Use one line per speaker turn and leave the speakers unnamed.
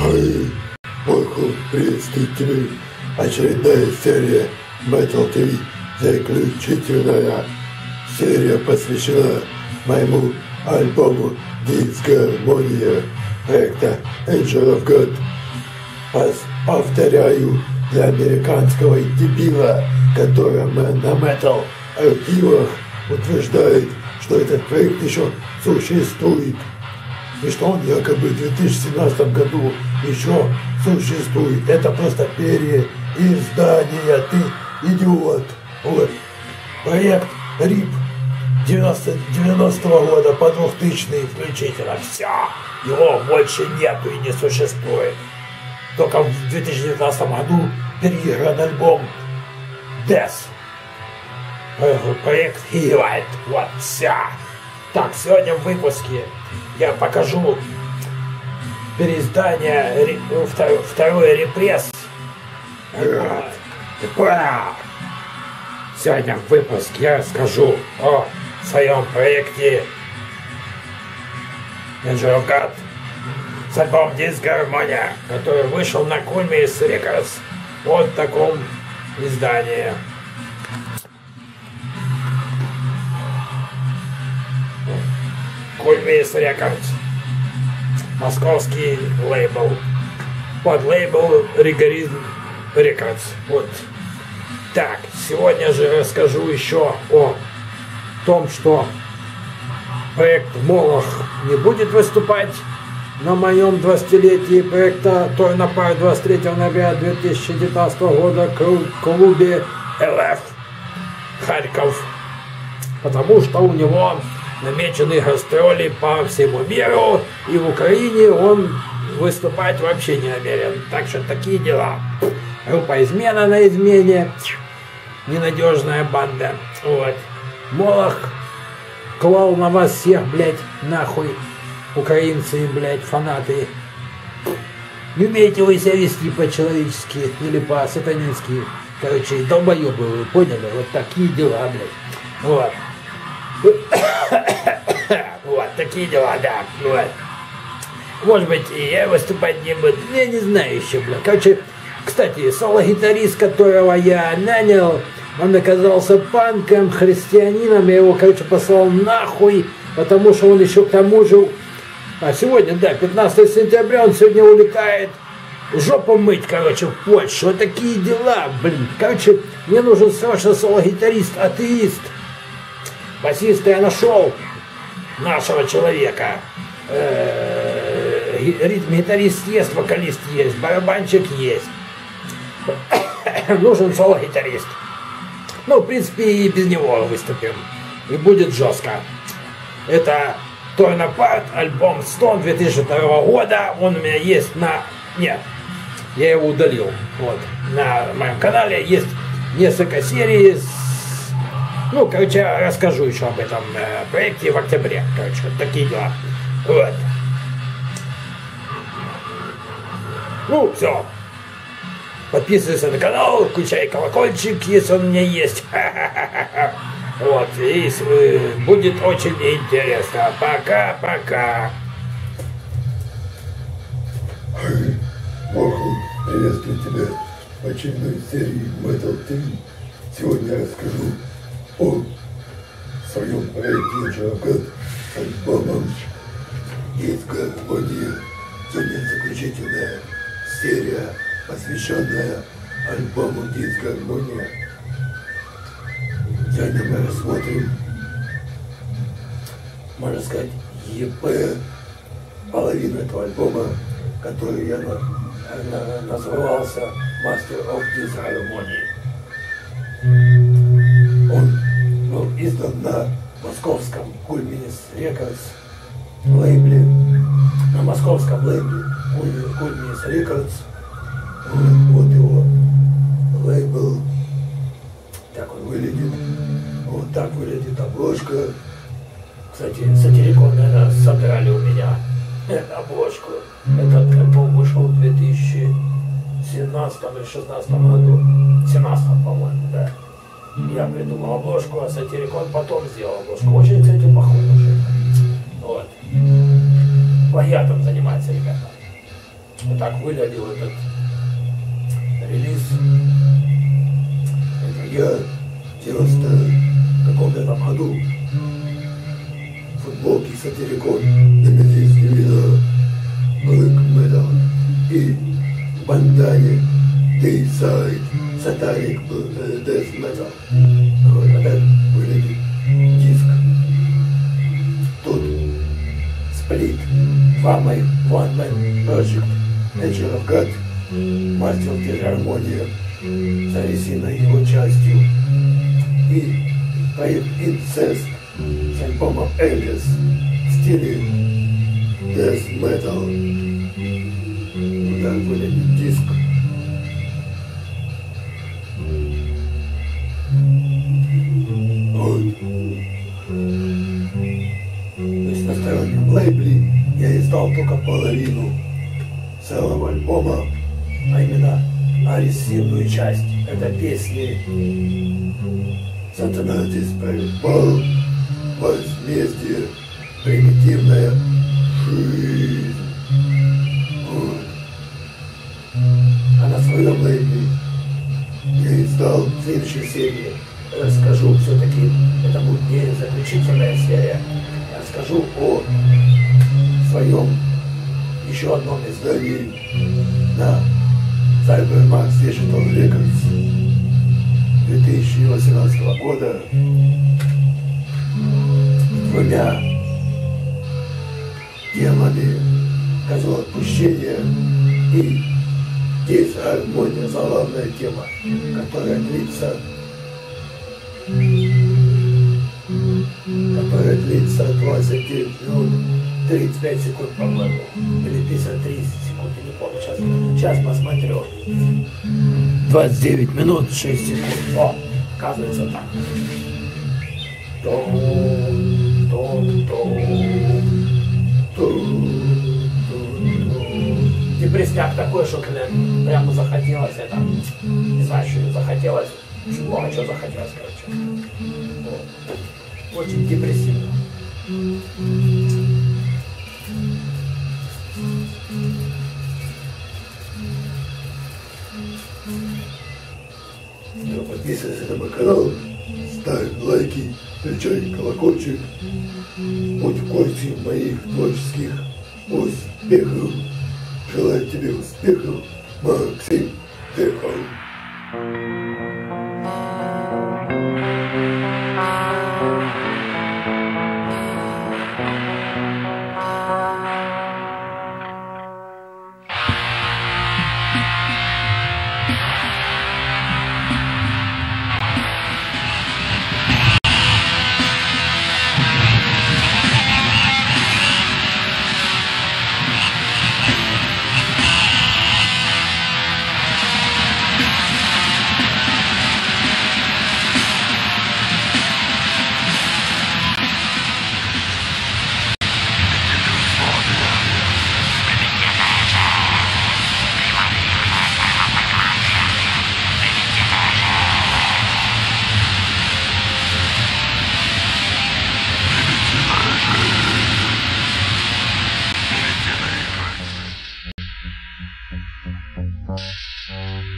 Ай, Майкл, приветствую тебя. Очередная серия Metal TV, заключительная серия посвящена моему альбому «Дисгармония» проекта Angel of God. Пос- Повторяю для американского дебила, который на метал архивах утверждает, что этот проект еще существует и что он якобы в 2017 году еще существует. Это просто переиздание, ты идиот. Вот. Проект РИП 90, 90 года по 2000 включительно. Все. Его больше нету и не существует. Только в 2019 году переигран альбом Death. Проект Хивайт. Вот, вся. Так, сегодня в выпуске я покажу переиздание ре- ну, второй, второй репресс. Ура! Сегодня в выпуске я расскажу о своем проекте Angel God с альбомом Дисгармония, который вышел на Кульмис Records. Вот в таком издании. Кульмис Records. Московский лейбл. Под лейбл Ригоризм Records. Вот. Так, сегодня же расскажу еще о том, что проект Молох не будет выступать на моем 20-летии проекта Торнапар 23 ноября 2019 года в клубе ЛФ Харьков потому что у него намечены гастроли по всему миру, и в Украине он выступать вообще не намерен. Так что такие дела. Группа измена на измене, ненадежная банда. Вот. Молох клал на вас всех, блядь, нахуй, украинцы, блядь, фанаты. Не умеете вы себя вести по-человечески или по-сатанински. Короче, долбоебы вы, поняли? Вот такие дела, блядь. Вот. Вот, такие дела, да. Вот. Может быть, я выступать не буду. Я не знаю еще, бля. Короче, кстати, соло-гитарист, которого я нанял, он оказался панком, христианином. Я его, короче, послал нахуй, потому что он еще к тому же... А сегодня, да, 15 сентября, он сегодня улетает жопу мыть, короче, в Польшу. Вот такие дела, блин. Короче, мне нужен срочно соло-гитарист, атеист. Басиста я нашел нашего человека. Э, ги- Ритм-гитарист есть, вокалист есть, барабанщик есть. Нужен соло-гитарист. Ну, в принципе, и без него выступим. И будет жестко. Это Torn Apart, альбом Stone 2002 года. Он у меня есть на... Нет, я его удалил. Вот. На моем канале есть несколько серий с ну, короче, расскажу еще об этом э, проекте в октябре. Короче, вот такие дела. Вот. Ну, все. Подписывайся на канал, включай колокольчик, если он у меня есть. Вот, и э, будет очень интересно. Пока-пока. Приветствую тебя в очередной серии Metal TV. Сегодня я расскажу о своем проекте God с альбомом Дисгармония. Сегодня заключительная серия, посвященная альбому Дисгармония. Сегодня мы рассмотрим, можно сказать, ЕП половину этого альбома, который я на- на- назывался Master of Disharmony. Был издан на московском Кульминис Records лейбле, на московском лейбле Кульминис Records. Вот, его лейбл. Так он выглядит. Вот так выглядит обложка. Кстати, сатирикон, наверное, содрали у меня обложку. Этот альбом вышел в 2017 или 2016 году. 17 по-моему, да. Я придумал обложку, а сатирикон потом сделал обложку. Очень, кстати, похоже. Вот. Плагиатом занимается, ребята. Вот так выглядел этот релиз.
Это я в 90 каком-то там году футболки сатирикон, немецкий вида, Black Metal и бандане Dayside Satanic э, Death Metal. Вот, а так выглядит диск. Тут сплит, два моих One Man Project, Nature of God, Мастер его частью и проект Incest с альбомом Элис в стиле Death Metal. Выглядит диск. Издал только половину целого альбома, а именно агрессивную часть. Это песни Сатана Диспарибал, возмездие, примитивная жизнь. Вот. А на своем лейбле я издал в следующей серии. Расскажу все-таки, это будет не заключительная серия. Расскажу о своем. Еще одном издании на Cybermax Digital Records 2018 года. Двумя темами козел отпущения и дисгармония, забавная тема, которая длится которая длится 29 минут 35 секунд, по-моему, или 53 секунды, не помню, сейчас, сейчас посмотрю. 29 минут 6 секунд. О, оказывается так. Том, том, том, Депресняк такой, что прям, прямо захотелось это. Не знаю, что захотелось. Чего захотелось, короче. Вот. Очень депрессивно. Подписывайся на мой канал, ставь лайки, включай колокольчик. Будь в курсе моих творческих успехов. Желаю тебе успехов, Максим Техов. Um...